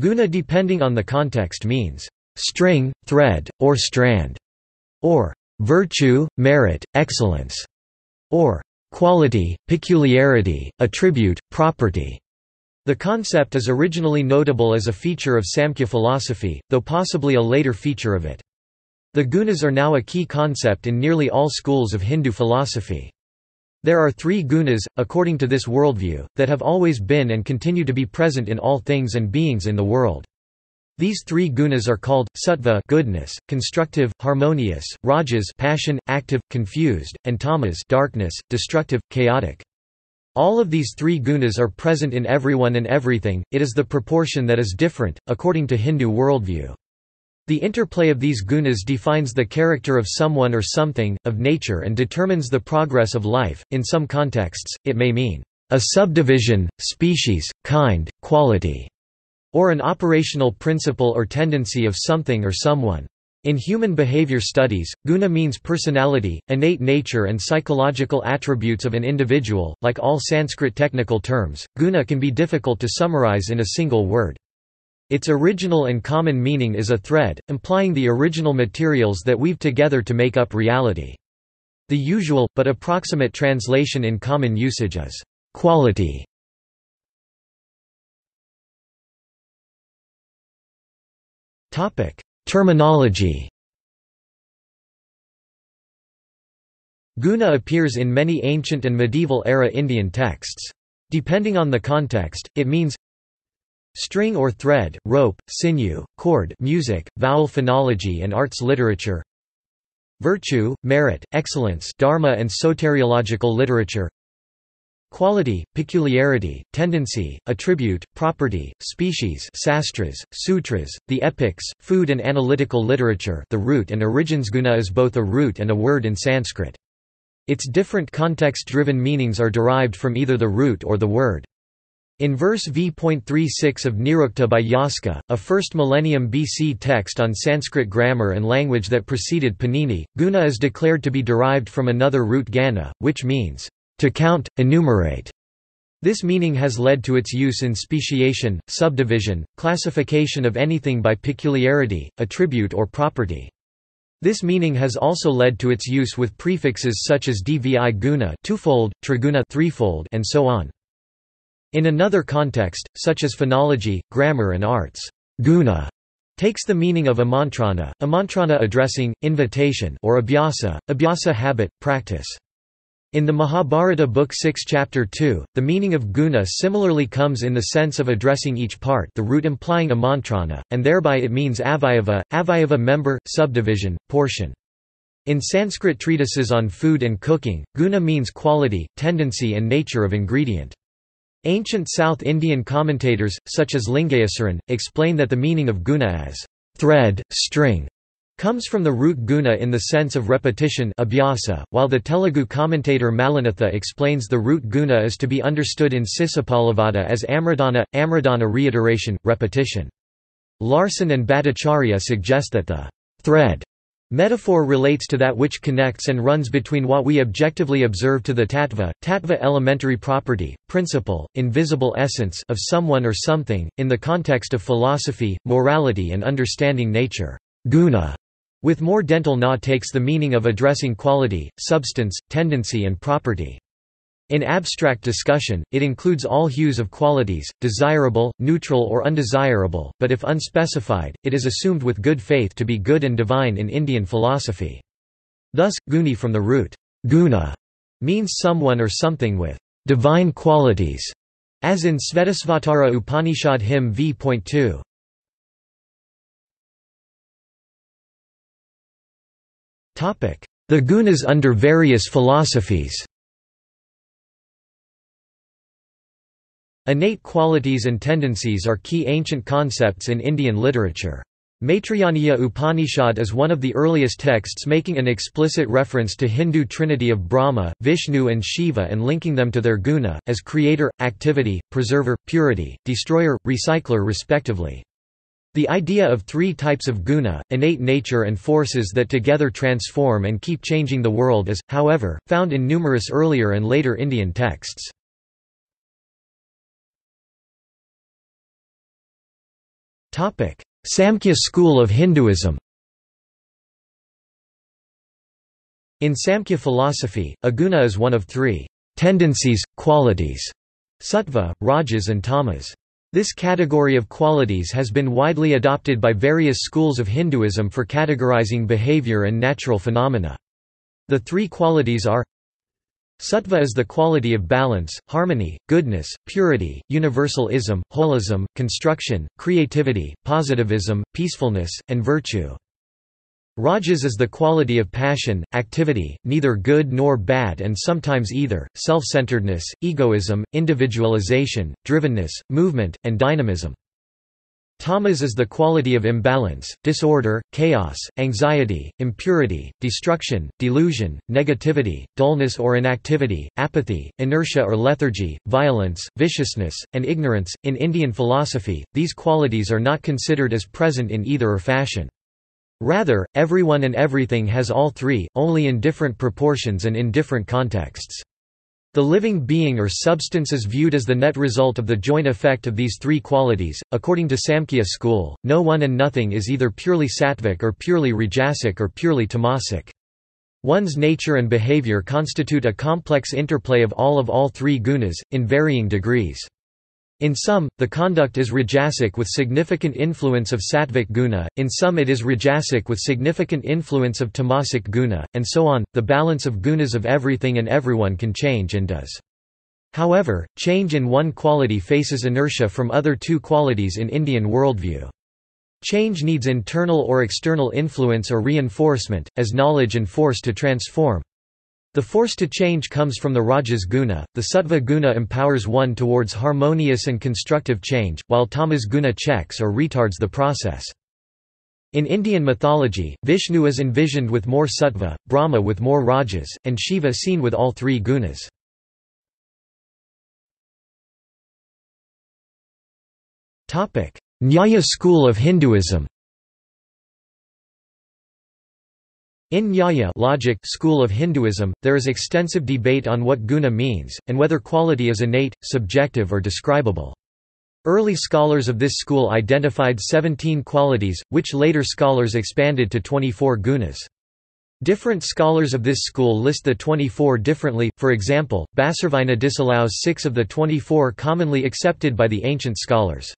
Guna depending on the context means string, thread, or strand, or virtue, merit, excellence, or quality, peculiarity, attribute, property. The concept is originally notable as a feature of Samkhya philosophy, though possibly a later feature of it. The gunas are now a key concept in nearly all schools of Hindu philosophy. There are three gunas, according to this worldview, that have always been and continue to be present in all things and beings in the world. These three gunas are called sattva goodness, constructive, harmonious, rajas passion, active, confused, and tamas darkness, destructive, chaotic. All of these three gunas are present in everyone and everything, it is the proportion that is different, according to Hindu worldview. The interplay of these gunas defines the character of someone or something, of nature and determines the progress of life. In some contexts, it may mean a subdivision, species, kind, quality, or an operational principle or tendency of something or someone. In human behavior studies, guna means personality, innate nature and psychological attributes of an individual. Like all Sanskrit technical terms, guna can be difficult to summarize in a single word. Its original and common meaning is a thread, implying the original materials that weave together to make up reality. The usual, but approximate translation in common usage is quality. Terminology Guna appears in many ancient and medieval-era Indian texts. Depending on the context, it means string or thread, rope, sinew, cord music, vowel phonology and arts literature virtue, merit, excellence dharma and soteriological literature Quality, peculiarity, tendency, attribute, property, species sastras, sutras, the epics, food and analytical literature the root and origins guna is both a root and a word in Sanskrit. Its different context-driven meanings are derived from either the root or the word. In verse v.36 of Nirukta by Yaska, a 1st millennium BC text on Sanskrit grammar and language that preceded Panini, guna is declared to be derived from another root gana, which means, to count, enumerate. This meaning has led to its use in speciation, subdivision, classification of anything by peculiarity, attribute or property. This meaning has also led to its use with prefixes such as dvi guna twofold, triguna threefold, and so on. In another context, such as phonology, grammar and arts, guna takes the meaning of amantrana, amantrana addressing, invitation or abhyasa, abhyasa habit, practice. In the Mahabharata Book 6 Chapter 2, the meaning of guna similarly comes in the sense of addressing each part the root implying amantrana, and thereby it means avayava, avayava member, subdivision, portion. In Sanskrit treatises on food and cooking, guna means quality, tendency and nature of ingredient. Ancient South Indian commentators, such as Lingayasaran, explain that the meaning of guna as thread, string, comes from the root guna in the sense of repetition abhyasa, while the Telugu commentator Mallinatha explains the root guna is to be understood in Sisupalavadha as amredana, amredana reiteration, repetition. Larson and Bhattacharya suggest that the thread metaphor relates to that which connects and runs between what we objectively observe to the tattva, tattva elementary property, principle, invisible essence of someone or something, in the context of philosophy, morality and understanding nature. Guna with more dental na takes the meaning of addressing quality, substance, tendency and property. In abstract discussion, it includes all hues of qualities, desirable, neutral or undesirable, but if unspecified, it is assumed with good faith to be good and divine in Indian philosophy. Thus, guni from the root guna means someone or something with divine qualities, as in Svetasvatara Upanishad hymn v.2. The gunas under various philosophies Innate qualities and tendencies are key ancient concepts in Indian literature. Maitrayaniya Upanishad is one of the earliest texts making an explicit reference to Hindu trinity of Brahma, Vishnu and Shiva and linking them to their guna, as creator, activity, preserver, purity, destroyer, recycler respectively. The idea of three types of guna, innate nature and forces that together transform and keep changing the world is, however, found in numerous earlier and later Indian texts. Samkhya school of Hinduism In Samkhya philosophy, a guna is one of three tendencies, qualities, sattva, rajas and tamas. This category of qualities has been widely adopted by various schools of Hinduism for categorizing behavior and natural phenomena. The three qualities are Sattva is the quality of balance, harmony, goodness, purity, universalism, holism, construction, creativity, positivism, peacefulness, and virtue. Rajas is the quality of passion, activity, neither good nor bad and sometimes either, self-centeredness, egoism, individualization, drivenness, movement, and dynamism. Tamas is the quality of imbalance, disorder, chaos, anxiety, impurity, destruction, delusion, negativity, dullness or inactivity, apathy, inertia or lethargy, violence, viciousness, and ignorance. In Indian philosophy, these qualities are not considered as present in either or fashion. Rather, everyone and everything has all three, only in different proportions and in different contexts. The living being or substance is viewed as the net result of the joint effect of these three qualities. According to Samkhya school, no one and nothing is either purely sattvic or purely rajasic or purely tamasic. One's nature and behavior constitute a complex interplay of all of all three gunas, in varying degrees. In some, the conduct is rajasic with significant influence of sattvic guna, in some it is rajasic with significant influence of tamasic guna, and so on. The balance of gunas of everything and everyone can change and does. However, change in one quality faces inertia from other two qualities in Indian worldview. Change needs internal or external influence or reinforcement, as knowledge and force to transform. The force to change comes from the rajas guna, the sattva guna empowers one towards harmonious and constructive change, while tamas guna checks or retards the process. In Indian mythology, Vishnu is envisioned with more sattva, Brahma with more rajas, and Shiva seen with all three gunas. Nyaya school of Hinduism In Nyaya logic school of Hinduism, there is extensive debate on what guna means, and whether quality is innate, subjective or describable. Early scholars of this school identified 17 qualities, which later scholars expanded to 24 gunas. Different scholars of this school list the 24 differently, for example, Bhasarvajna disallows six of the 24 commonly accepted by the ancient scholars.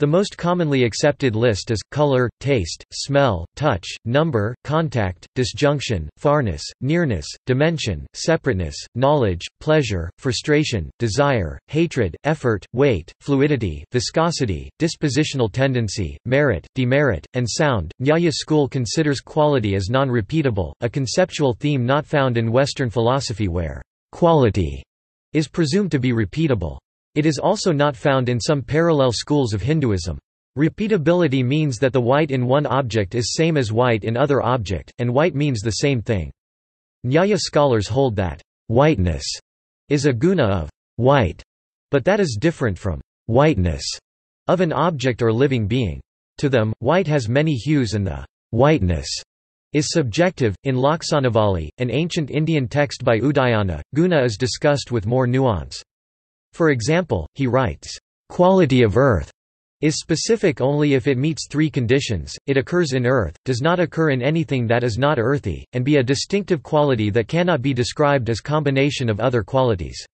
The most commonly accepted list is, color, taste, smell, touch, number, contact, disjunction, farness, nearness, dimension, separateness, knowledge, pleasure, frustration, desire, hatred, effort, weight, fluidity, viscosity, dispositional tendency, merit, demerit, and sound. Nyaya school considers quality as non-repeatable, a conceptual theme not found in Western philosophy where quality is presumed to be repeatable. It is also not found in some parallel schools of Hinduism. Repeatability means that the white in one object is same as white in other object, and white means the same thing. Nyaya scholars hold that whiteness is a guna of white, but that is different from whiteness of an object or living being. To them, white has many hues and the whiteness is subjective. In Laksanavali, an ancient Indian text by Udayana, guna is discussed with more nuance. For example, he writes, "...quality of earth." is specific only if it meets three conditions, it occurs in earth, does not occur in anything that is not earthy, and be a distinctive quality that cannot be described as combination of other qualities.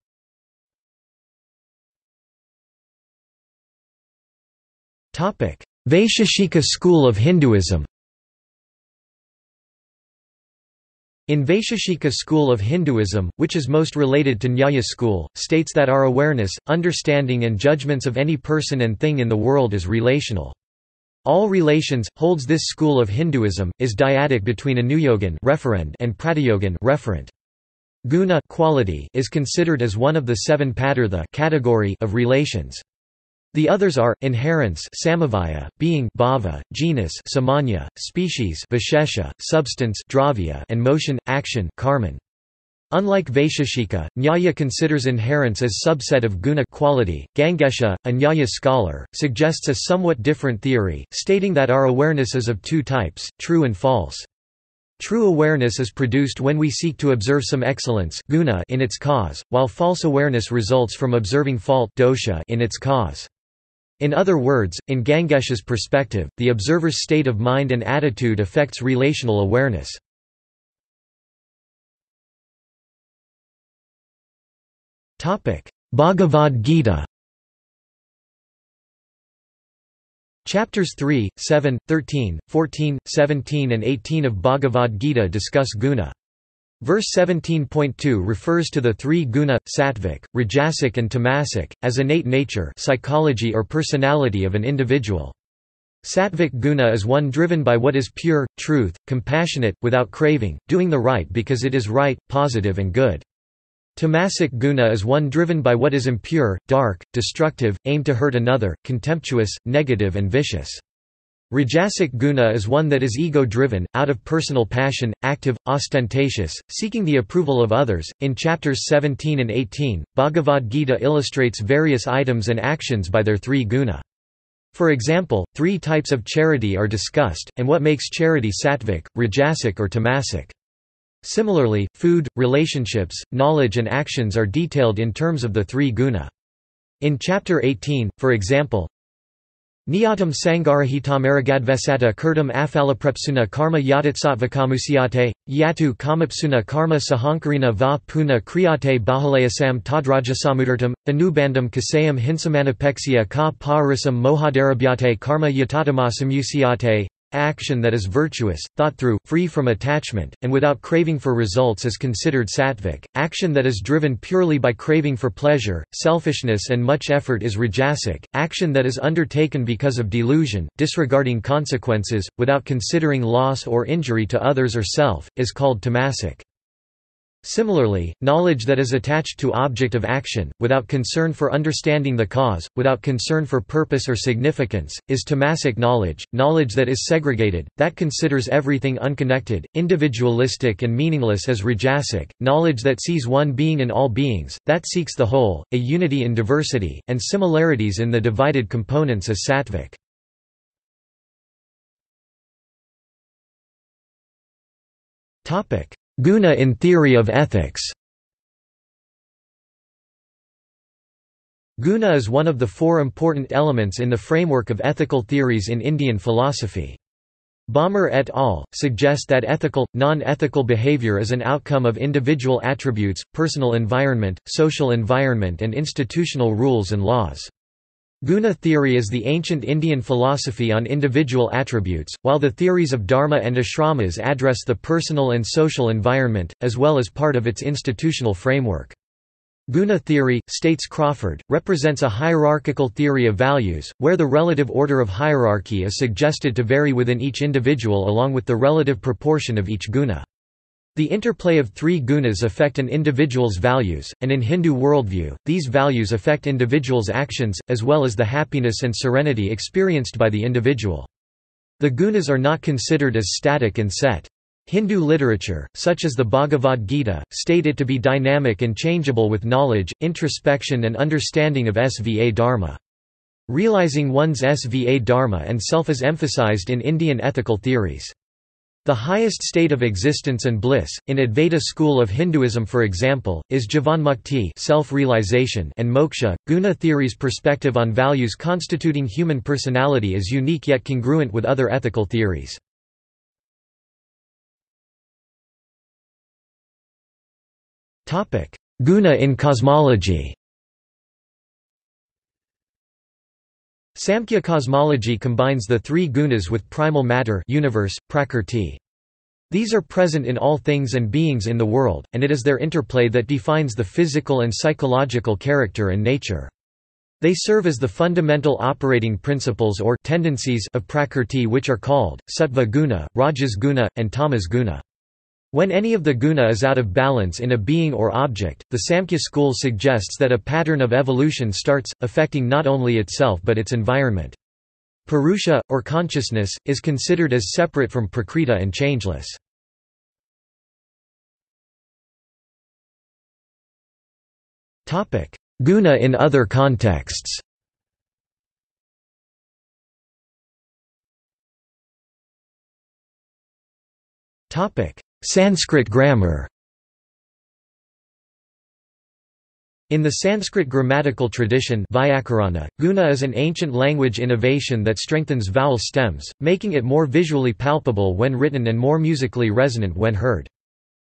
Vaisheshika school of Hinduism In Vaisheshika school of Hinduism, which is most related to Nyaya school, states that our awareness, understanding and judgments of any person and thing in the world is relational. All relations, holds this school of Hinduism, is dyadic between anuyogin referent and pratiyogin referent. Guna quality is considered as one of the seven padartha category of relations. The others are, inherence samavaya, being bhava, genus samanya, species vishesha, substance dravya, and motion, action karman. Unlike Vaisheshika, Nyaya considers inherence as subset of guna quality. Gangesha, a Nyaya scholar, suggests a somewhat different theory, stating that our awareness is of two types, true and false. True awareness is produced when we seek to observe some excellence guna in its cause, while false awareness results from observing fault dosha in its cause. In other words, in Gangesh's perspective, the observer's state of mind and attitude affects relational awareness. Bhagavad Gita Chapters 3, 7, 13, 14, 17 and 18 of Bhagavad Gita discuss guna. Verse 17.2 refers to the three guna, sattvic, rajasic and tamasic, as innate nature psychology or personality of an individual. Sattvic guna is one driven by what is pure, truth, compassionate, without craving, doing the right because it is right, positive and good. Tamasic guna is one driven by what is impure, dark, destructive, aimed to hurt another, contemptuous, negative and vicious. Rajasic guna is one that is ego-driven, out of personal passion, active, ostentatious, seeking the approval of others. In chapters 17 and 18, Bhagavad Gita illustrates various items and actions by their three guna. For example, three types of charity are discussed, and what makes charity sattvic, rajasic or tamasic. Similarly, food, relationships, knowledge and actions are detailed in terms of the three guna. In Chapter 18, for example, Niyatam sangarahitamaragad kirtam afalaprepsuna karma yatatsattvakamusyate, yatu kamapsuna karma sahankarina va puna kriyate bahalayasam tadrajasamudurtam, anubandam kasayam hinsamanapexia ka parisam mohadarabhyate karma yatatamasam Action that is virtuous, thought through, free from attachment, and without craving for results is considered sattvic. Action that is driven purely by craving for pleasure, selfishness and much effort is rajasic. Action that is undertaken because of delusion, disregarding consequences, without considering loss or injury to others or self, is called tamasic. Similarly, knowledge that is attached to object of action, without concern for understanding the cause, without concern for purpose or significance, is tamasic knowledge, knowledge that is segregated, that considers everything unconnected, individualistic and meaningless as rajasic, knowledge that sees one being in all beings, that seeks the whole, a unity in diversity, and similarities in the divided components as sattvic. Topic Guna in theory of ethics Guna is one of the four important elements in the framework of ethical theories in Indian philosophy. Baumer et al. suggest that ethical, non-ethical behavior is an outcome of individual attributes, personal environment, social environment and institutional rules and laws. Guna theory is the ancient Indian philosophy on individual attributes, while the theories of dharma and ashramas address the personal and social environment, as well as part of its institutional framework. Guna theory, states Crawford, represents a hierarchical theory of values, where the relative order of hierarchy is suggested to vary within each individual along with the relative proportion of each guna. The interplay of three gunas affect an individual's values, and in Hindu worldview, these values affect individuals' actions, as well as the happiness and serenity experienced by the individual. The gunas are not considered as static and set. Hindu literature, such as the Bhagavad Gita, state it to be dynamic and changeable with knowledge, introspection and understanding of Sva Dharma. Realizing one's Sva Dharma and self is emphasized in Indian ethical theories. The highest state of existence and bliss, in Advaita school of Hinduism for example, is jivanmukti self-realization and moksha. Guna theory's perspective on values constituting human personality is unique yet congruent with other ethical theories. Guna in cosmology Samkhya cosmology combines the three gunas with primal matter universe, prakrti. These are present in all things and beings in the world, and it is their interplay that defines the physical and psychological character and nature. They serve as the fundamental operating principles or tendencies of prakrti which are called, sattva guna, rajas guna, and tamas guna. When any of the guna is out of balance in a being or object, the Samkhya school suggests that a pattern of evolution starts, affecting not only itself but its environment. Purusha, or consciousness, is considered as separate from prakriti and changeless. Guna in other contexts Sanskrit grammar In the Sanskrit grammatical tradition Vyakarana, guna is an ancient language innovation that strengthens vowel stems, making it more visually palpable when written and more musically resonant when heard.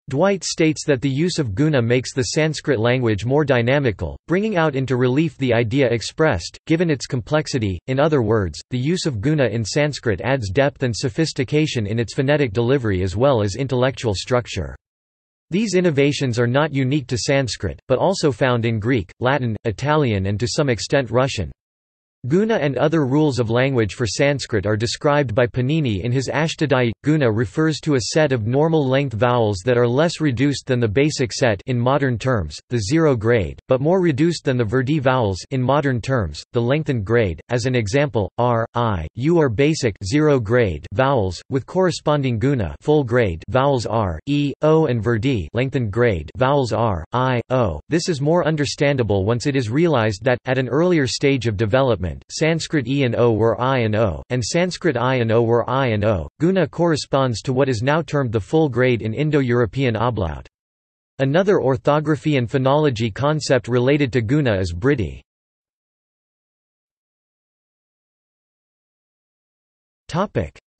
Dwight states that the use of guna makes the Sanskrit language more dynamical, bringing out into relief the idea expressed, given its complexity. In other words, the use of guna in Sanskrit adds depth and sophistication in its phonetic delivery as well as intellectual structure. These innovations are not unique to Sanskrit, but also found in Greek, Latin, Italian and to some extent Russian. Guna and other rules of language for Sanskrit are described by Panini in his Ashtadhyayi. Guna refers to a set of normal-length vowels that are less reduced than the basic set in modern terms, the zero grade, but more reduced than the vrddhi vowels in modern terms, the lengthened grade. As an example, r, i, u are basic zero grade vowels, with corresponding guna full grade vowels r, e, o and vrddhi lengthened grade vowels r, i, o. This is more understandable once it is realized that, at an earlier stage of development, Sanskrit E and O were I and O, and Sanskrit I and O were I and O. Guna corresponds to what is now termed the full grade in Indo-European ablaut. Another orthography and phonology concept related to guna is Briddhi.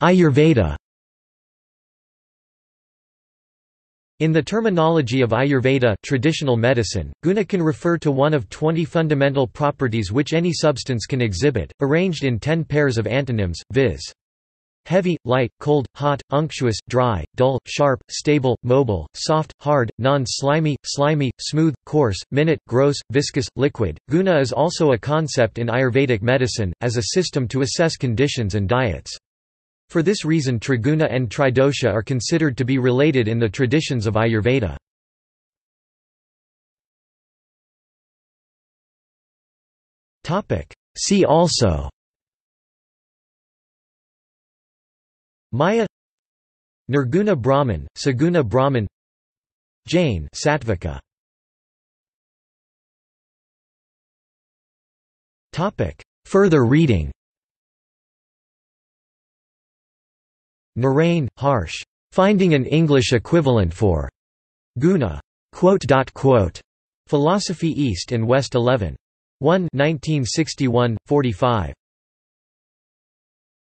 Ayurveda In the terminology of Ayurveda traditional medicine, guna can refer to one of 20 fundamental properties which any substance can exhibit, arranged in 10 pairs of antonyms, viz. Heavy, light, cold, hot, unctuous, dry, dull, sharp, stable, mobile, soft, hard, non-slimy, slimy, smooth, coarse, minute, gross, viscous, liquid. Guna is also a concept in Ayurvedic medicine, as a system to assess conditions and diets. For this reason triguna and tridosha are considered to be related in the traditions of Ayurveda. See also Maya Nirguna Brahman, Saguna Brahman Jain Sattvika Further reading Narain, Harsh. Finding an English equivalent for Guna. Philosophy East and West 11. 1 1961, 45.